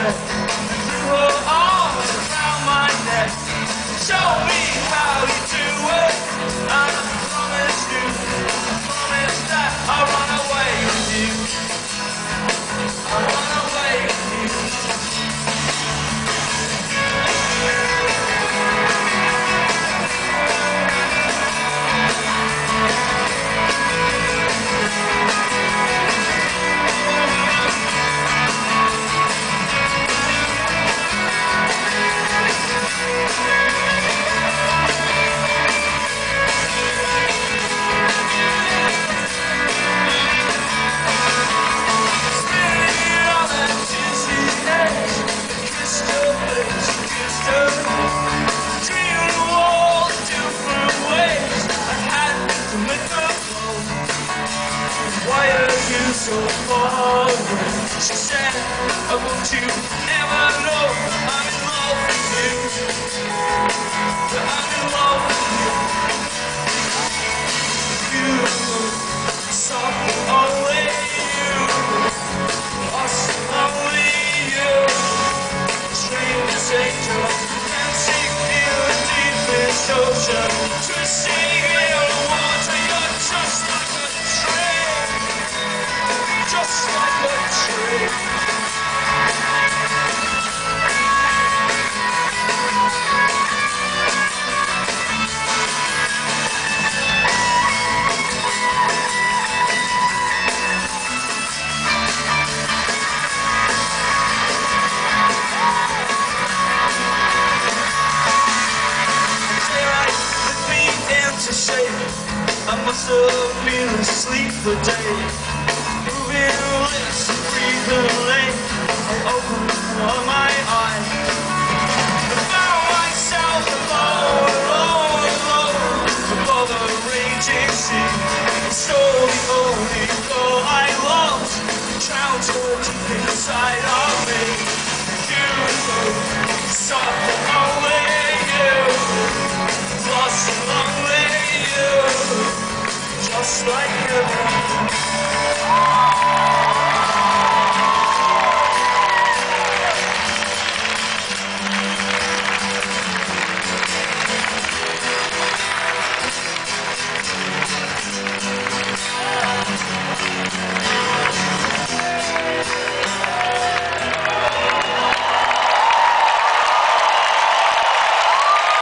Christmas. Angel falling. She said, I want you never know I'm in love with you. I'm in love with you. You, only you, you. Strange ocean? Have been asleep for days. Moving lips, breathing late. I opened all my eyes. I found myself alone, alone, alone, above a raging sea. So the only girl I lost drowned inside of me. You, soft